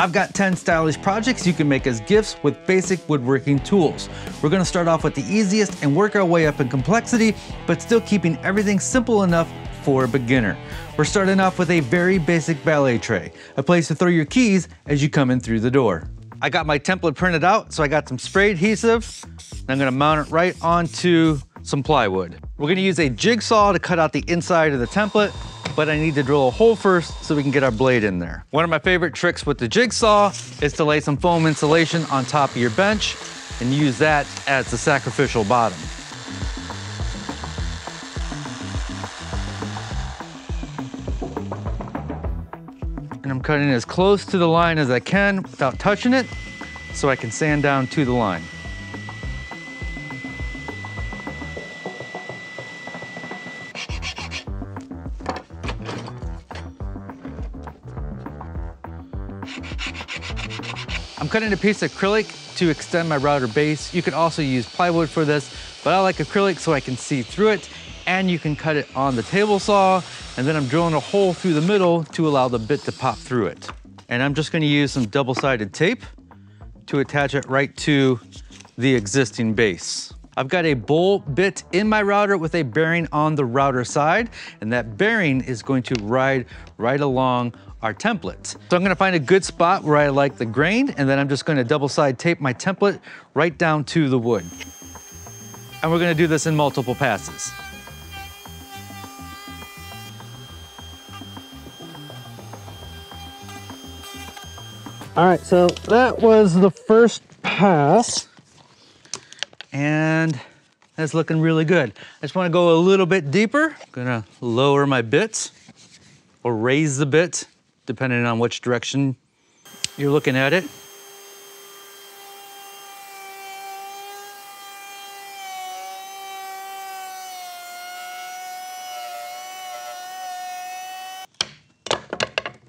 I've got 10 stylish projects you can make as gifts with basic woodworking tools. We're gonna start off with the easiest and work our way up in complexity, but still keeping everything simple enough for a beginner. We're starting off with a very basic valet tray, a place to throw your keys as you come in through the door. I got my template printed out, so I got some spray adhesive. And I'm gonna mount it right onto some plywood. We're gonna use a jigsaw to cut out the inside of the template, but I need to drill a hole first so we can get our blade in there. One of my favorite tricks with the jigsaw is to lay some foam insulation on top of your bench and use that as the sacrificial bottom. And I'm cutting as close to the line as I can without touching it so I can sand down to the line. I'm cutting a piece of acrylic to extend my router base. You could also use plywood for this, but I like acrylic so I can see through it and you can cut it on the table saw and then I'm drilling a hole through the middle to allow the bit to pop through it. And I'm just gonna use some double-sided tape to attach it right to the existing base. I've got a bowl bit in my router with a bearing on the router side, and that bearing is going to ride right along our template. So I'm gonna find a good spot where I like the grain, and then I'm just gonna double side tape my template right down to the wood. And we're gonna do this in multiple passes. All right, so that was the first pass. And that's looking really good. I just wanna go a little bit deeper. I'm Gonna lower my bits or raise the bit, depending on which direction you're looking at it.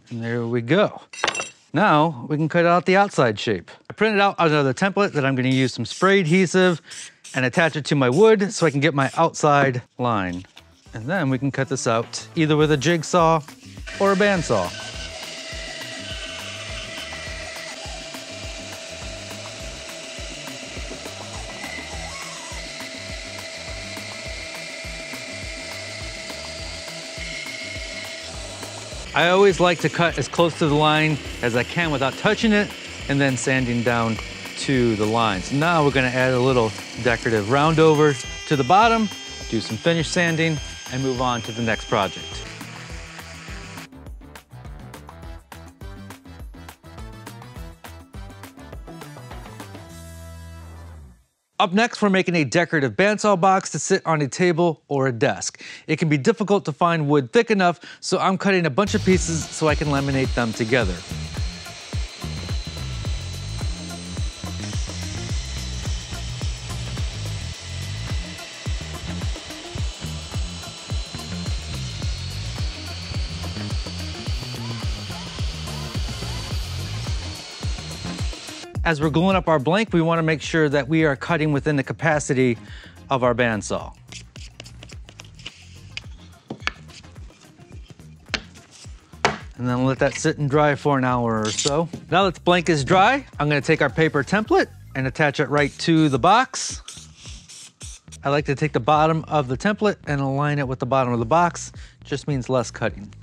And there we go. Now we can cut out the outside shape. I printed out another template that I'm gonna use some spray adhesive and attach it to my wood so I can get my outside line. And then we can cut this out either with a jigsaw or a bandsaw. I always like to cut as close to the line as I can without touching it and then sanding down to the lines. Now we're gonna add a little decorative round over to the bottom, do some finish sanding, and move on to the next project. Up next, we're making a decorative bandsaw box to sit on a table or a desk. It can be difficult to find wood thick enough, so I'm cutting a bunch of pieces so I can laminate them together. As we're gluing up our blank, we wanna make sure that we are cutting within the capacity of our bandsaw. And then let that sit and dry for an hour or so. Now that the blank is dry, I'm gonna take our paper template and attach it right to the box. I like to take the bottom of the template and align it with the bottom of the box. Just means less cutting.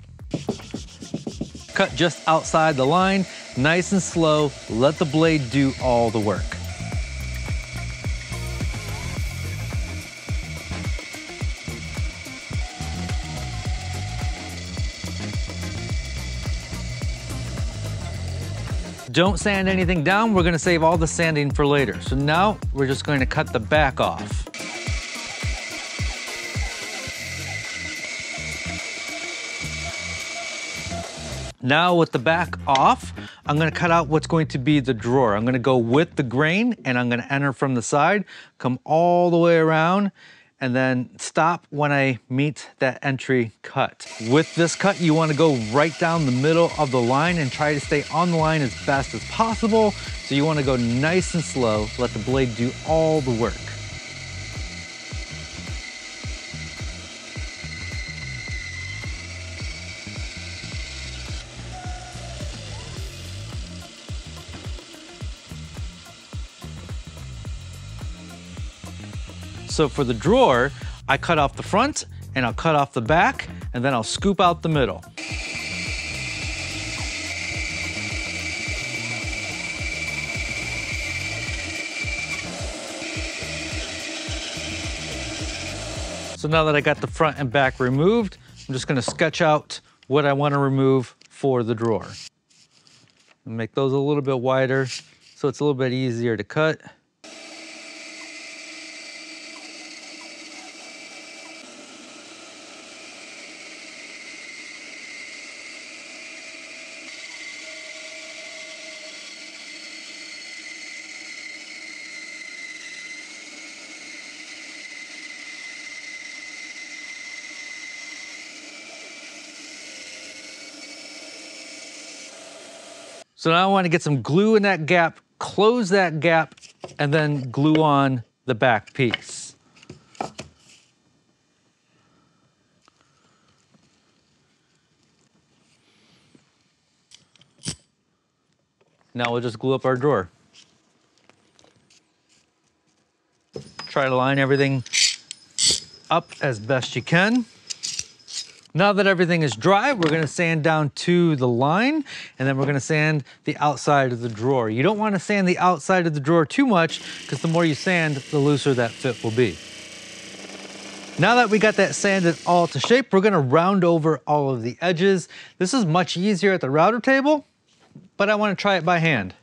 Cut just outside the line, nice and slow, let the blade do all the work. Don't sand anything down, we're gonna save all the sanding for later. So now we're just going to cut the back off. Now with the back off, I'm gonna cut out what's going to be the drawer. I'm gonna go with the grain and I'm gonna enter from the side, come all the way around, and then stop when I meet that entry cut. With this cut, you wanna go right down the middle of the line and try to stay on the line as fast as possible. So you wanna go nice and slow, let the blade do all the work. So for the drawer, I cut off the front and I'll cut off the back and then I'll scoop out the middle. So now that I got the front and back removed, I'm just gonna sketch out what I wanna remove for the drawer. Make those a little bit wider so it's a little bit easier to cut. So now I want to get some glue in that gap, close that gap, and then glue on the back piece. Now we'll just glue up our drawer. Try to line everything up as best you can. Now that everything is dry, we're gonna sand down to the line and then we're gonna sand the outside of the drawer. You don't wanna sand the outside of the drawer too much because the more you sand, the looser that fit will be. Now that we got that sanded all to shape, we're gonna round over all of the edges. This is much easier at the router table, but I wanna try it by hand.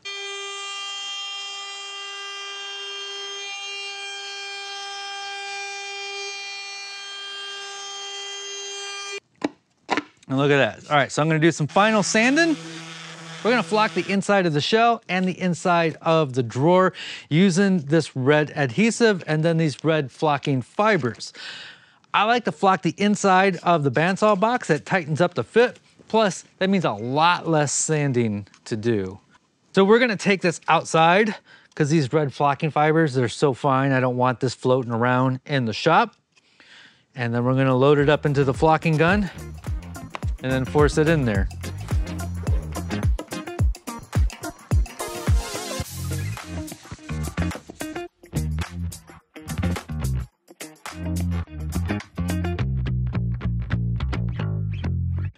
And look at that. All right, so I'm gonna do some final sanding. We're gonna flock the inside of the shell and the inside of the drawer using this red adhesive and then these red flocking fibers. I like to flock the inside of the bandsaw box that tightens up the fit. Plus, that means a lot less sanding to do. So we're gonna take this outside because these red flocking fibers, they're so fine. I don't want this floating around in the shop. And then we're gonna load it up into the flocking gun and then force it in there.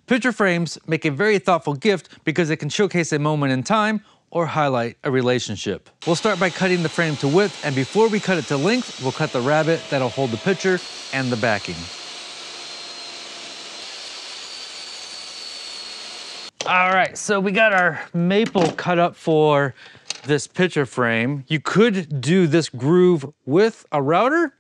Picture frames make a very thoughtful gift because it can showcase a moment in time or highlight a relationship. We'll start by cutting the frame to width, and before we cut it to length, we'll cut the rabbet that'll hold the picture and the backing. All right, so we got our maple cut up for this picture frame. You could do this groove with a router.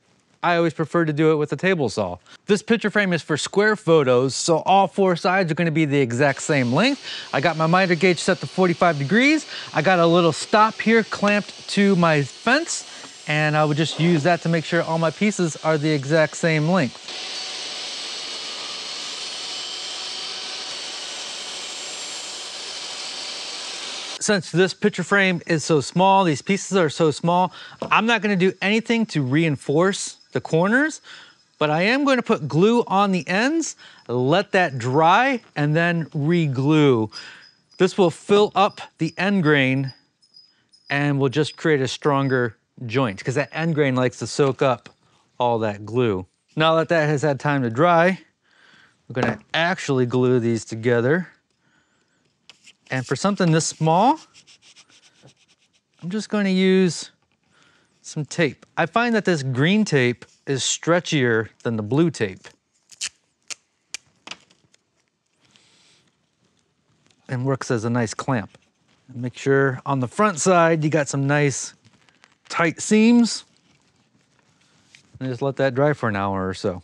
I always prefer to do it with a table saw. This picture frame is for square photos, so all four sides are gonna be the exact same length. I got my miter gauge set to 45 degrees. I got a little stop here clamped to my fence, and I would just use that to make sure all my pieces are the exact same length. Since this picture frame is so small, these pieces are so small, I'm not gonna do anything to reinforce the corners, but I am going to put glue on the ends, let that dry, and then re-glue. This will fill up the end grain and will just create a stronger joint because that end grain likes to soak up all that glue. Now that that has had time to dry, we're gonna actually glue these together. And for something this small, I'm just going to use some tape. I find that this green tape is stretchier than the blue tape. And works as a nice clamp. And Make sure on the front side you got some nice tight seams. And just let that dry for an hour or so.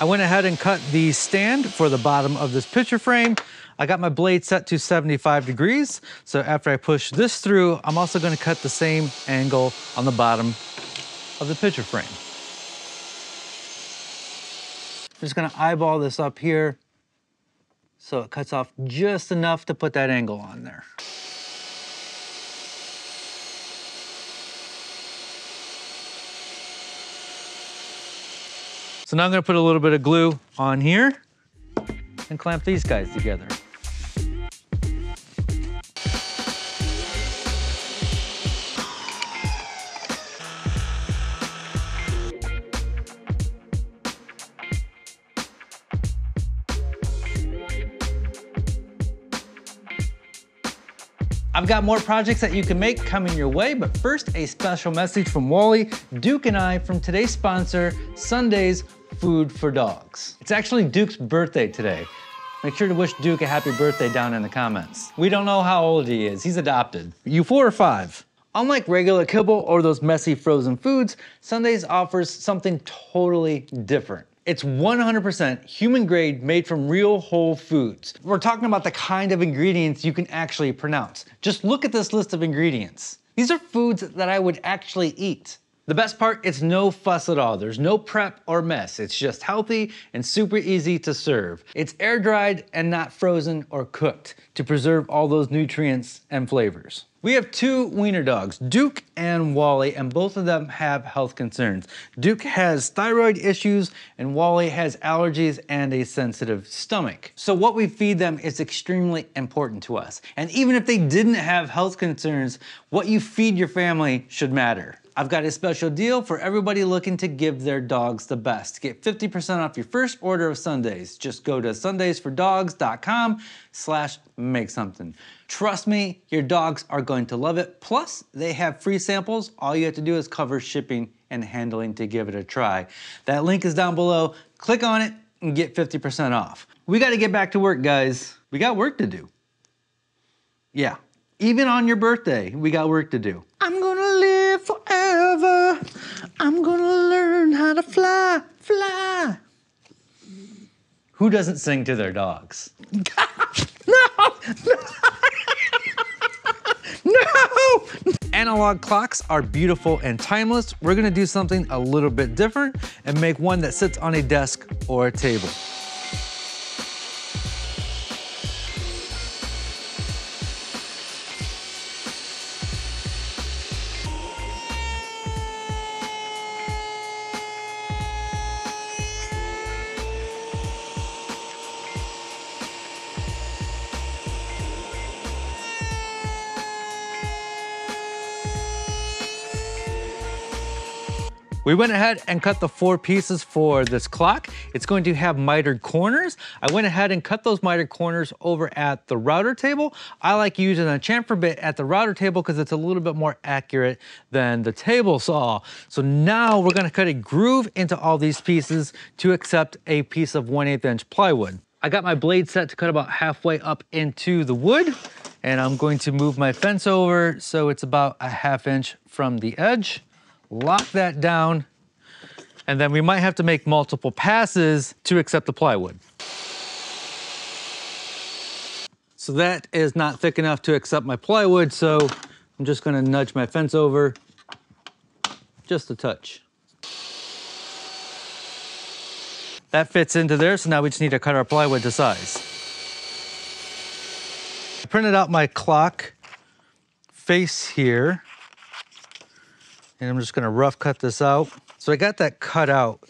I went ahead and cut the stand for the bottom of this picture frame. I got my blade set to 75 degrees. So after I push this through, I'm also gonna cut the same angle on the bottom of the picture frame. I'm just gonna eyeball this up here so it cuts off just enough to put that angle on there. So now I'm gonna put a little bit of glue on here and clamp these guys together. I've got more projects that you can make coming your way, but first, a special message from Wally, Duke, and I from today's sponsor, Sundays Food for Dogs. It's actually Duke's birthday today. Make sure to wish Duke a happy birthday down in the comments. We don't know how old he is, he's adopted. You four or five? Unlike regular kibble or those messy frozen foods, Sundays offers something totally different. It's 100% human grade made from real whole foods. We're talking about the kind of ingredients you can actually pronounce. Just look at this list of ingredients. These are foods that I would actually eat. The best part, it's no fuss at all. There's no prep or mess. It's just healthy and super easy to serve. It's air dried and not frozen or cooked to preserve all those nutrients and flavors. We have two wiener dogs, Duke and Wally, and both of them have health concerns. Duke has thyroid issues and Wally has allergies and a sensitive stomach. So what we feed them is extremely important to us. And even if they didn't have health concerns, what you feed your family should matter. I've got a special deal for everybody looking to give their dogs the best. Get 50% off your first order of Sundays. Just go to sundaysfordogs.com slash make something. Trust me, your dogs are going to love it. Plus, they have free samples. All you have to do is cover shipping and handling to give it a try. That link is down below. Click on it and get 50% off. We got to get back to work, guys. We got work to do. Yeah, even on your birthday, we got work to do. I'm gonna live forever. I'm gonna learn how to fly, fly. Who doesn't sing to their dogs? no! no! Analog clocks are beautiful and timeless. We're gonna do something a little bit different and make one that sits on a desk or a table. We went ahead and cut the four pieces for this clock. It's going to have mitered corners. I went ahead and cut those mitered corners over at the router table. I like using a chamfer bit at the router table because it's a little bit more accurate than the table saw. So now we're gonna cut a groove into all these pieces to accept a piece of 1 8 inch plywood. I got my blade set to cut about halfway up into the wood and I'm going to move my fence over so it's about a half inch from the edge lock that down, and then we might have to make multiple passes to accept the plywood. So that is not thick enough to accept my plywood, so I'm just gonna nudge my fence over just a touch. That fits into there, so now we just need to cut our plywood to size. I printed out my clock face here and I'm just gonna rough cut this out. So I got that cut out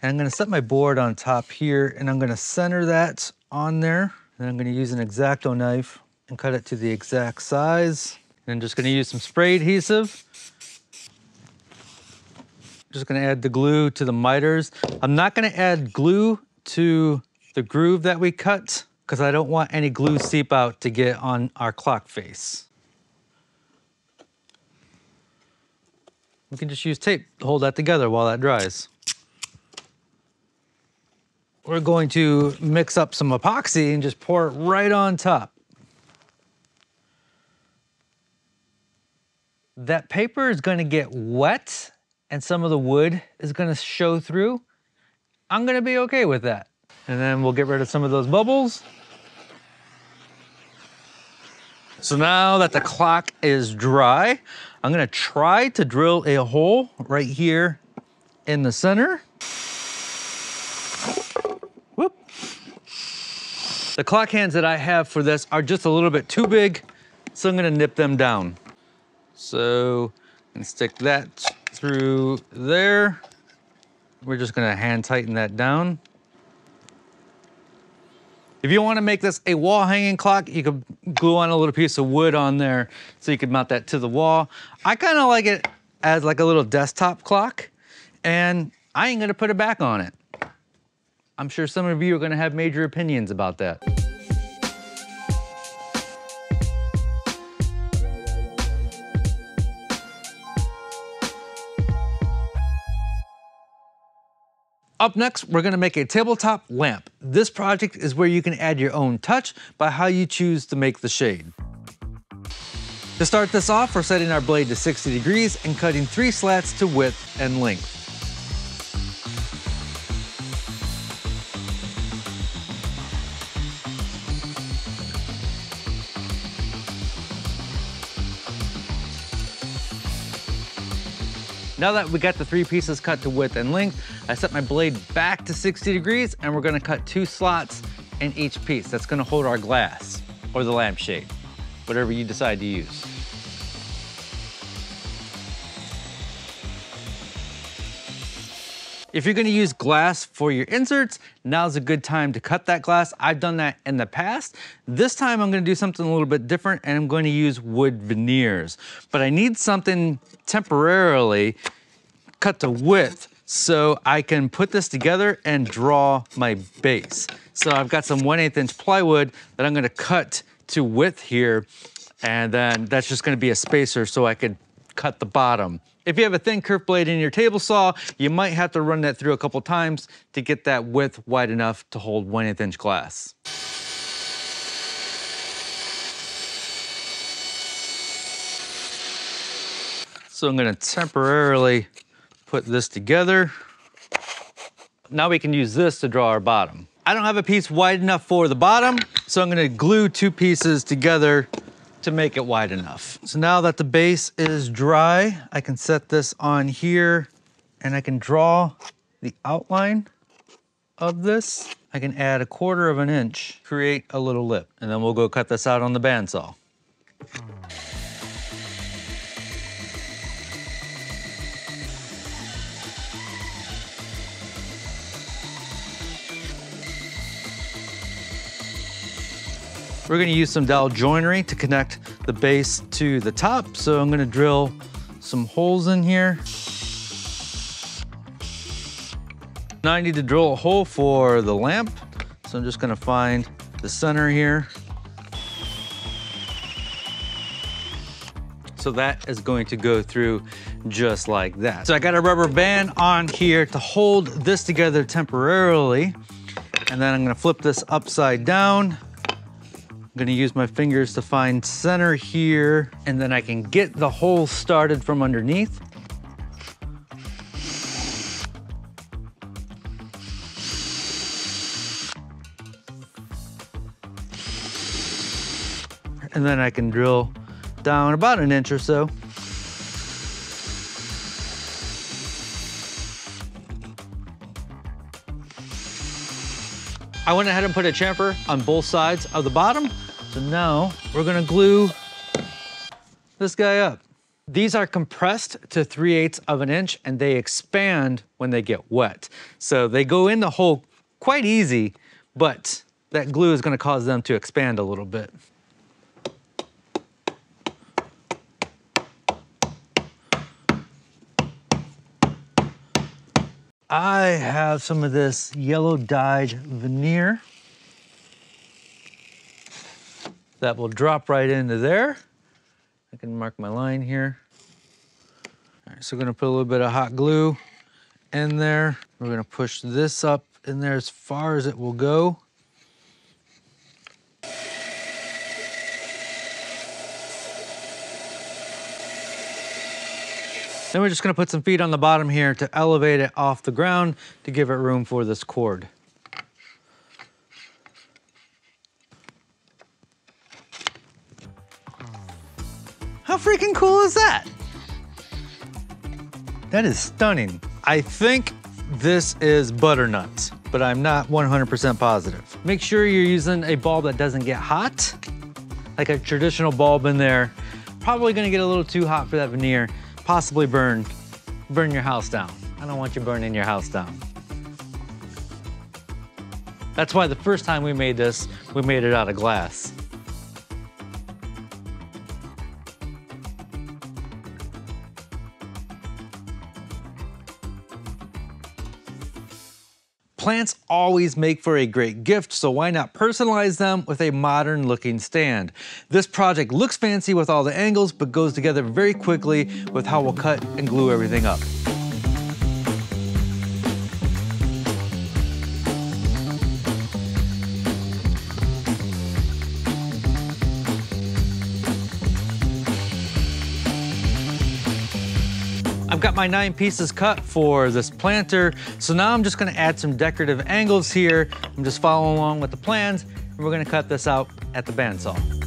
and I'm gonna set my board on top here and I'm gonna center that on there. And I'm gonna use an X-Acto knife and cut it to the exact size. And I'm just gonna use some spray adhesive. Just gonna add the glue to the miters. I'm not gonna add glue to the groove that we cut because I don't want any glue seep out to get on our clock face. We can just use tape to hold that together while that dries. We're going to mix up some epoxy and just pour it right on top. That paper is gonna get wet and some of the wood is gonna show through. I'm gonna be okay with that. And then we'll get rid of some of those bubbles. So now that the clock is dry, I'm gonna try to drill a hole right here in the center. Whoop. The clock hands that I have for this are just a little bit too big, so I'm gonna nip them down. So I'm stick that through there. We're just gonna hand tighten that down. If you wanna make this a wall hanging clock, you could glue on a little piece of wood on there so you could mount that to the wall. I kinda like it as like a little desktop clock and I ain't gonna put it back on it. I'm sure some of you are gonna have major opinions about that. Up next, we're gonna make a tabletop lamp. This project is where you can add your own touch by how you choose to make the shade. To start this off, we're setting our blade to 60 degrees and cutting three slats to width and length. Now that we got the three pieces cut to width and length, I set my blade back to 60 degrees and we're gonna cut two slots in each piece. That's gonna hold our glass or the lampshade, whatever you decide to use. If you're gonna use glass for your inserts, now's a good time to cut that glass. I've done that in the past. This time I'm gonna do something a little bit different and I'm going to use wood veneers. But I need something temporarily cut to width so I can put this together and draw my base. So I've got some 1 8 inch plywood that I'm gonna cut to width here and then that's just gonna be a spacer so I could cut the bottom. If you have a thin kerf blade in your table saw, you might have to run that through a couple times to get that width wide enough to hold 1 8 inch glass. So I'm gonna temporarily put this together. Now we can use this to draw our bottom. I don't have a piece wide enough for the bottom, so I'm gonna glue two pieces together to make it wide enough. So now that the base is dry, I can set this on here and I can draw the outline of this. I can add a quarter of an inch, create a little lip, and then we'll go cut this out on the bandsaw. We're gonna use some dowel joinery to connect the base to the top. So I'm gonna drill some holes in here. Now I need to drill a hole for the lamp. So I'm just gonna find the center here. So that is going to go through just like that. So I got a rubber band on here to hold this together temporarily. And then I'm gonna flip this upside down gonna use my fingers to find center here, and then I can get the hole started from underneath. And then I can drill down about an inch or so. I went ahead and put a chamfer on both sides of the bottom so now we're gonna glue this guy up. These are compressed to 3 eighths of an inch and they expand when they get wet. So they go in the hole quite easy, but that glue is gonna cause them to expand a little bit. I have some of this yellow dyed veneer that will drop right into there. I can mark my line here. All right, so we're gonna put a little bit of hot glue in there. We're gonna push this up in there as far as it will go. Then we're just gonna put some feet on the bottom here to elevate it off the ground to give it room for this cord. Freaking cool is that? That is stunning. I think this is butternut, but I'm not 100% positive. Make sure you're using a bulb that doesn't get hot, like a traditional bulb in there. Probably gonna get a little too hot for that veneer, possibly burn, burn your house down. I don't want you burning your house down. That's why the first time we made this, we made it out of glass. Plants always make for a great gift, so why not personalize them with a modern looking stand? This project looks fancy with all the angles, but goes together very quickly with how we'll cut and glue everything up. I've got my nine pieces cut for this planter. So now I'm just gonna add some decorative angles here. I'm just following along with the plans and we're gonna cut this out at the bandsaw.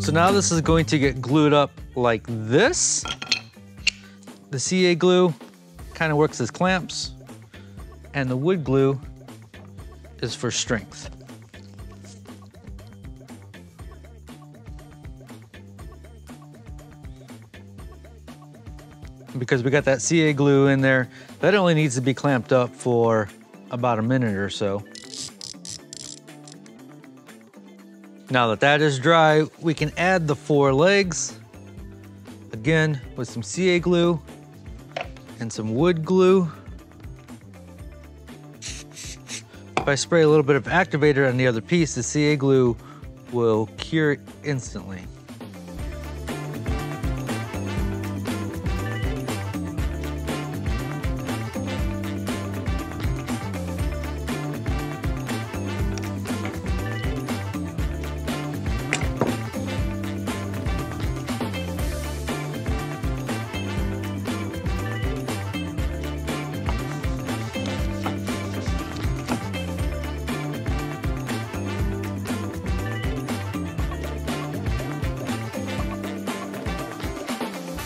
So now this is going to get glued up like this. The CA glue kind of works as clamps and the wood glue is for strength. Because we got that CA glue in there, that only needs to be clamped up for about a minute or so. Now that that is dry, we can add the four legs, again, with some CA glue and some wood glue. If I spray a little bit of activator on the other piece, the CA glue will cure instantly.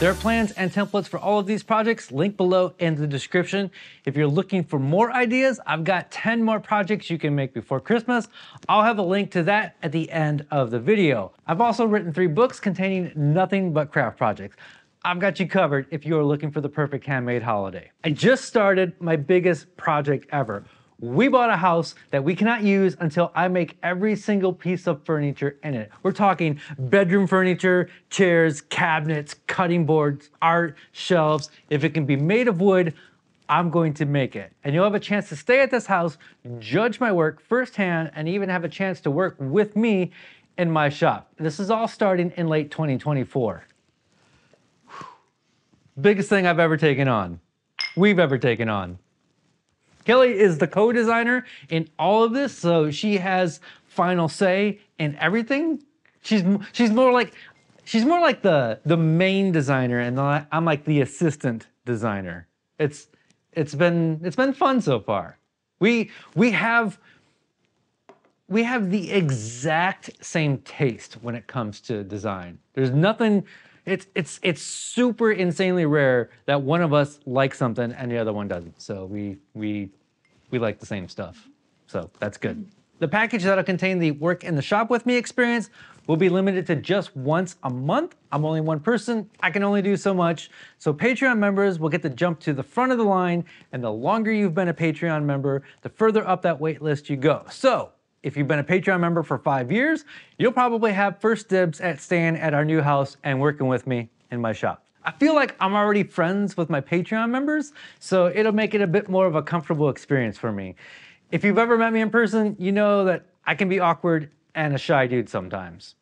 There are plans and templates for all of these projects, link below in the description. If you're looking for more ideas, I've got 10 more projects you can make before Christmas. I'll have a link to that at the end of the video. I've also written three books containing nothing but craft projects. I've got you covered if you are looking for the perfect handmade holiday. I just started my biggest project ever. We bought a house that we cannot use until I make every single piece of furniture in it. We're talking bedroom furniture, chairs, cabinets, cutting boards, art, shelves. If it can be made of wood, I'm going to make it. And you'll have a chance to stay at this house, judge my work firsthand, and even have a chance to work with me in my shop. This is all starting in late 2024. Biggest thing I've ever taken on, we've ever taken on. Kelly is the co-designer in all of this, so she has final say in everything. She's she's more like she's more like the the main designer, and I'm like the assistant designer. It's it's been it's been fun so far. We we have we have the exact same taste when it comes to design. There's nothing it's it's it's super insanely rare that one of us likes something and the other one doesn't. So we we we like the same stuff. So that's good. The package that'll contain the work in the shop with me experience will be limited to just once a month. I'm only one person, I can only do so much. So Patreon members will get to jump to the front of the line, and the longer you've been a Patreon member, the further up that wait list you go. So if you've been a Patreon member for five years, you'll probably have first dibs at staying at our new house and working with me in my shop. I feel like I'm already friends with my Patreon members, so it'll make it a bit more of a comfortable experience for me. If you've ever met me in person, you know that I can be awkward and a shy dude sometimes.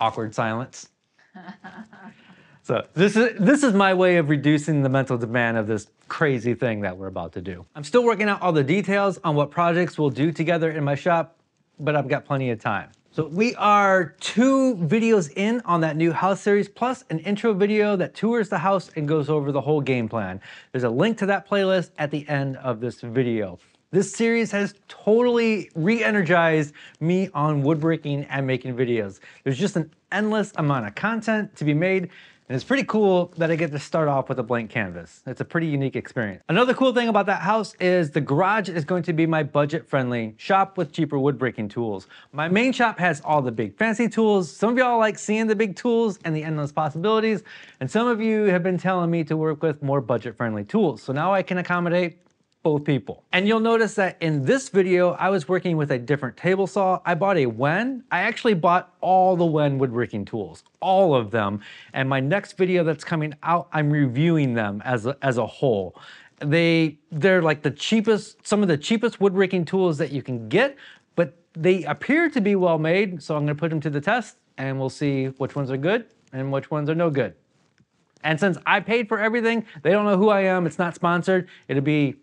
Awkward silence. so this is this is my way of reducing the mental demand of this crazy thing that we're about to do. I'm still working out all the details on what projects we'll do together in my shop, but I've got plenty of time. So we are two videos in on that new house series, plus an intro video that tours the house and goes over the whole game plan. There's a link to that playlist at the end of this video. This series has totally re-energized me on woodworking and making videos. There's just an endless amount of content to be made and it's pretty cool that I get to start off with a blank canvas. It's a pretty unique experience. Another cool thing about that house is the garage is going to be my budget-friendly shop with cheaper woodbreaking tools. My main shop has all the big fancy tools. Some of y'all like seeing the big tools and the endless possibilities, and some of you have been telling me to work with more budget-friendly tools. So now I can accommodate both people. And you'll notice that in this video, I was working with a different table saw. I bought a Wen. I actually bought all the Wen woodworking tools, all of them. And my next video that's coming out, I'm reviewing them as a, as a whole. They, they're like the cheapest, some of the cheapest woodworking tools that you can get, but they appear to be well made, so I'm gonna put them to the test and we'll see which ones are good and which ones are no good. And since I paid for everything, they don't know who I am. It's not sponsored. It'll be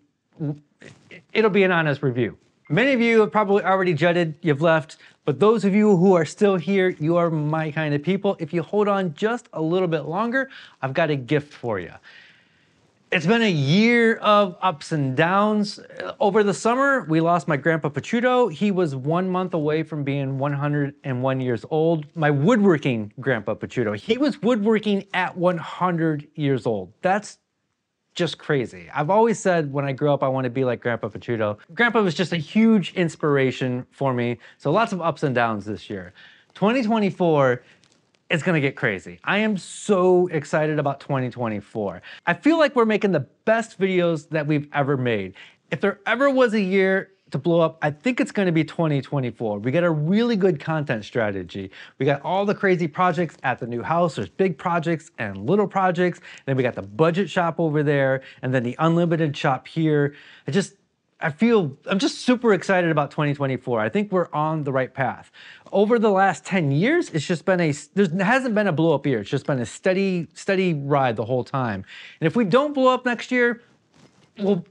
it'll be an honest review. Many of you have probably already jutted, you've left, but those of you who are still here, you are my kind of people. If you hold on just a little bit longer, I've got a gift for you. It's been a year of ups and downs. Over the summer, we lost my grandpa Picciuto. He was one month away from being 101 years old. My woodworking grandpa Picciuto, he was woodworking at 100 years old. That's just crazy. I've always said when I grew up, I want to be like Grandpa Picciuto. Grandpa was just a huge inspiration for me. So lots of ups and downs this year. 2024 it's gonna get crazy. I am so excited about 2024. I feel like we're making the best videos that we've ever made. If there ever was a year to blow up, I think it's gonna be 2024. We got a really good content strategy. We got all the crazy projects at the new house. There's big projects and little projects. Then we got the budget shop over there and then the unlimited shop here. I just, I feel, I'm just super excited about 2024. I think we're on the right path. Over the last 10 years, it's just been a, there hasn't been a blow up year. It's just been a steady, steady ride the whole time. And if we don't blow up next year, well,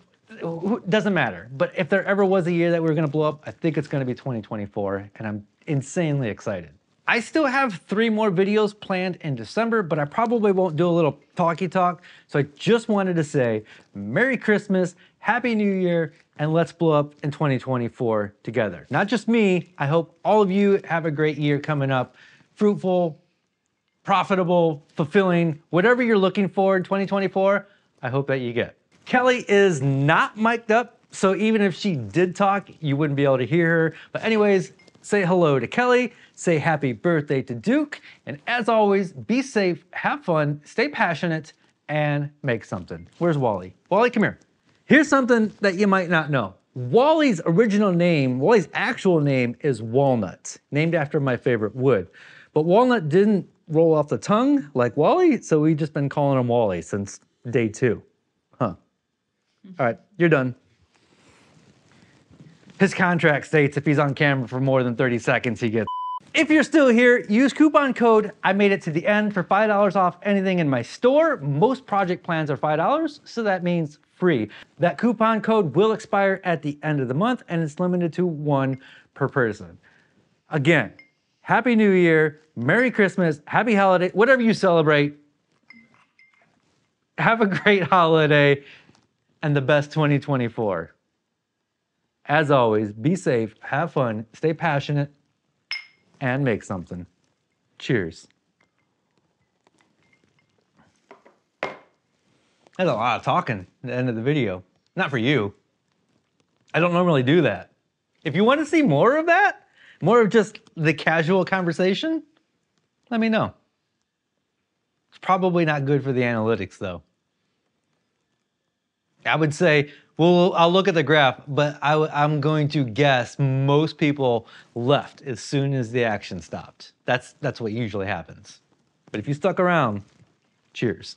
doesn't matter. But if there ever was a year that we were gonna blow up, I think it's gonna be 2024, and I'm insanely excited. I still have three more videos planned in December, but I probably won't do a little talky talk. So I just wanted to say Merry Christmas, Happy New Year, and let's blow up in 2024 together. Not just me, I hope all of you have a great year coming up. Fruitful, profitable, fulfilling, whatever you're looking for in 2024, I hope that you get. Kelly is not mic'd up, so even if she did talk, you wouldn't be able to hear her. But anyways, say hello to Kelly, say happy birthday to Duke, and as always, be safe, have fun, stay passionate, and make something. Where's Wally? Wally, come here. Here's something that you might not know. Wally's original name, Wally's actual name is Walnut, named after my favorite wood. But Walnut didn't roll off the tongue like Wally, so we've just been calling him Wally since day two. All right, you're done. His contract states if he's on camera for more than 30 seconds, he gets. If you're still here, use coupon code I made it to the end for $5 off anything in my store. Most project plans are $5, so that means free. That coupon code will expire at the end of the month and it's limited to one per person. Again, Happy New Year, Merry Christmas, Happy Holiday, whatever you celebrate. Have a great holiday and the best 2024. As always, be safe, have fun, stay passionate, and make something. Cheers. That's a lot of talking at the end of the video. Not for you. I don't normally do that. If you want to see more of that, more of just the casual conversation, let me know. It's probably not good for the analytics though. I would say, well, I'll look at the graph, but i w- I'm going to guess most people left as soon as the action stopped. That's, that's what usually happens. But if you stuck around, cheers.